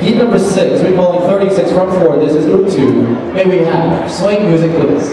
Heat number six, we call it 36 from 4, this is Utu. 2. May we have swing music, please.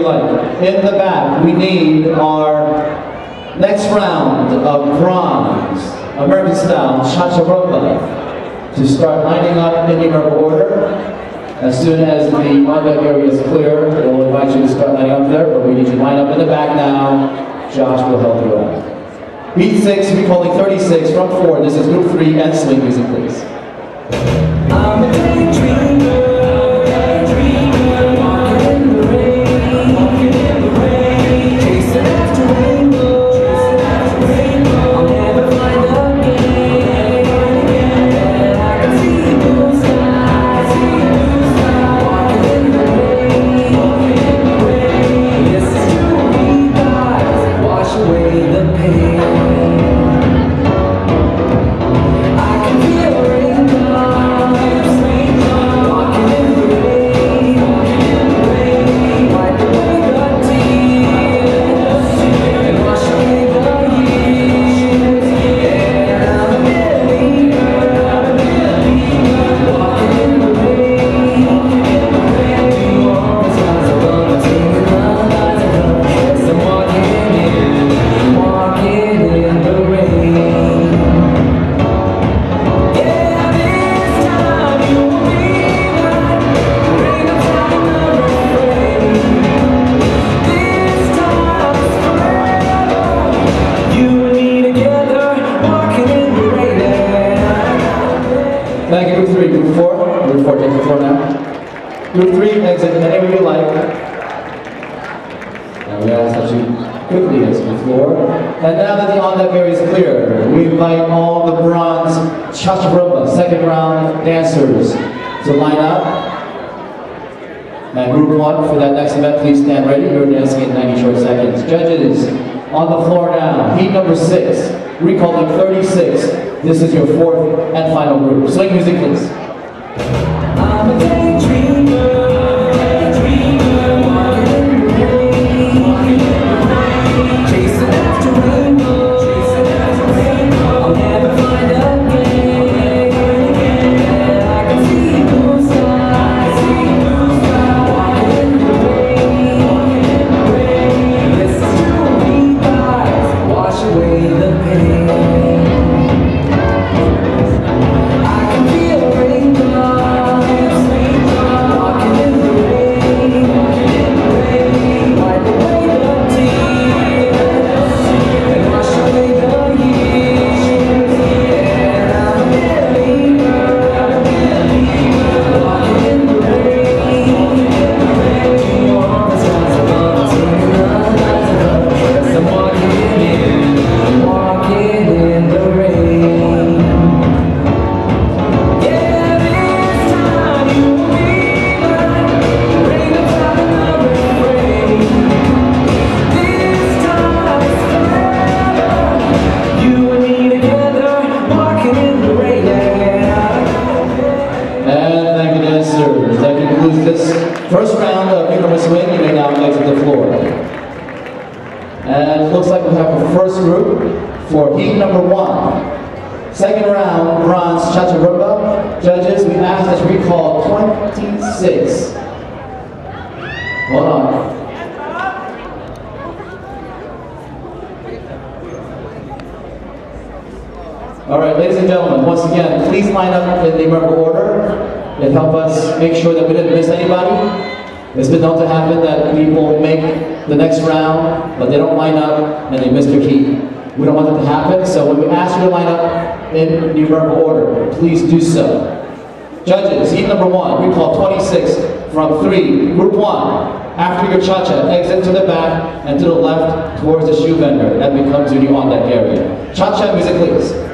like. In the back, we need our next round of bronze, American style, cha-cha-rumba, to start lining up in your order. As soon as the lineup area is clear, we'll invite you to start lining up there, but we need you to line up in the back now. Josh will help you out. Beat 6, we're calling 36, front 4. This is group 3, and swing music, please. I'm walking in Group 3, Group 4. Group 4, take 4 now. Group 3, exit any way you like. And we ask that you quickly exit the floor. And now that the on that area is clear, we invite all the bronze Chachabrumba second round dancers to line up. And group one for that next event, please stand ready. You're dancing in 90 short seconds. Judges, on the floor now. Heat number six. Recall 36. This is your fourth and final group. Swing music, please. Number one. Second round, bronze cha-cha. Judges, we ask that you recall 26. Hold on. All right, ladies and gentlemen, once again, please line up in the numerical order and help us make sure that we didn't miss anybody. It's been known to happen that people make the next round, but they don't line up and they miss their key. We don't want that to happen, so when we ask you to line up in numerical order, please do so. Judges, heat number one, we call 26 from three. Group one, after your cha-cha, exit to the back and to the left towards the shoe vendor. That becomes your new on deck area. Cha-cha music, please.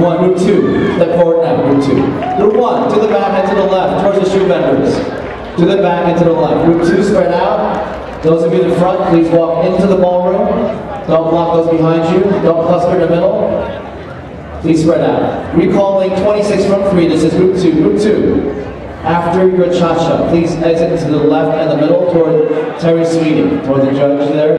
Thank you. Group one, group two. Step forward now, group two. Group one, to the back and to the left, towards the shoe vendors. To the back and to the left. Group two, spread out. Those of you in the front, please walk into the ballroom. Don't block those behind you. Don't cluster in the middle. Please spread out. Recalling 26 from three. This is group two. Group two. After your cha-cha, please exit to the left and the middle toward Terry Sweeting, toward the judge there.